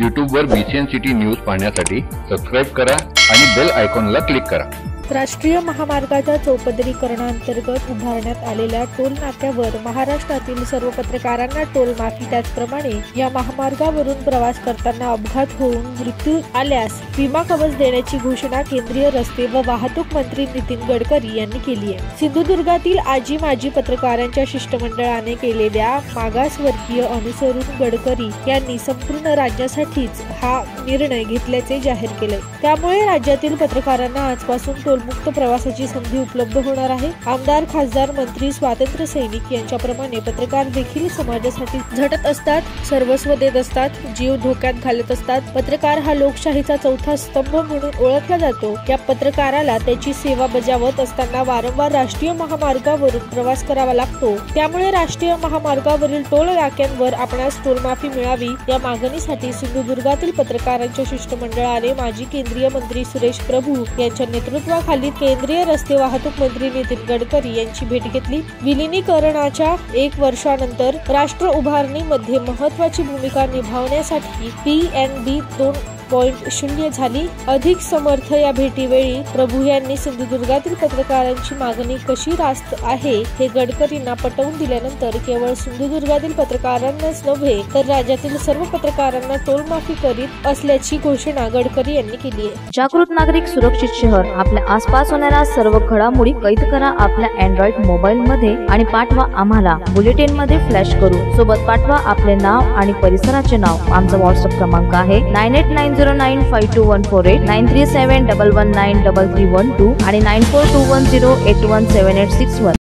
यूट्यूबवर BCN city news पाहण्यासाठी subscribe करा आणि बेल आयकॉनला क्लिक करा. राष्ट्रीय महामार्गाच्या चौपदरीकरणांतर्गत उभारण्यात आलेल्या टोल नाक्यावर महाराष्ट्रातील सर्व पत्रकारांना टोल माफी. त्याचप्रमाणे या महामार्गावरून प्रवास करताना अपघात होऊन मृत्यू आल्यास विमा कवच देण्याची घोषणा केंद्रीय रस्ते व वाहतूक मंत्री नितीन गडकरी यांनी केली आहे. सिंधुदुर्गातील आजी माजी पत्रकारांच्या शिष्टमंडळाने केलेल्या मागासवर्गीय अनुसरून गडकरी यांनी संपूर्ण राज्यासाठीच हा निर्णय घेतल्याचे जाहीर केले. त्यामुळे राज्यातील पत्रकारांना आजपासून टोलमुक्त प्रवासाची संधी उपलब्ध होणार आहे. आमदार खासदार मंत्री स्वातंत्र्य सैनिक यांच्याप्रमाणे पत्रकार देखील समाजासाठी झटत असतात सर्वस्व देत असतात जीव धोक्यात घालत असतात. पत्रकार हा लोकशाहीचा चौथा स्तंभ म्हणून ओळखला जातो. या पत्रकाराला त्याची सेवा बजावत असताना वारंवार राष्ट्रीय महामार्गावरून प्रवास करावा लागतो. त्यामुळे राष्ट्रीय महामार्गावरील टोल नाक्यांवर आपणास टोलमाफी मिळावी या मागणीसाठी सिंधुदुर्गातील पत्रकारांच्या शिष्टमंडळाने माजी केंद्रीय मंत्री सुरेश प्रभू यांच्या नेतृत्वात खाली केंद्रीय रस्ते वाहतूक मंत्री नितीन गडकरी यांची भेट घेतली. विलिनीकरणाच्या एक वर्षानंतर राष्ट्र उभारणीमध्ये महत्वाची भूमिका निभावण्यासाठी पी एन बी दोन पॉइंट शून्य झाली. अधिक समर्थ या भेटीवेळी प्रभू यांनी सिंधुदुर्गातील पत्रकारांची मागणी कशी रास्त आहे हे गडकरींना पटवून दिल्यानंतर केवळ सिंधुदुर्गातील पत्रकारांनाच नव्हे तर राज्यातील सर्व पत्रकारांना टोलमाफी करीत असल्याची घोषणा गडकरी यांनी केली आहे. जागृत नागरिक सुरक्षित शहर आपल्या आसपास होणाऱ्या सर्व घडामोडी कैद करा आपल्या अँड्रॉइड मोबाईल मध्ये आणि पाठवा आम्हाला. बुलेटिनमध्ये फ्लॅश करू. सोबत पाठवा आपले नाव आणि परिसराचे नाव. आमचा व्हॉट्सअप क्रमांक आहे nine eight nine zero nine five two one four eight nine three seven double one nine double three one two आणि nine four two one zero eight one seven eight six one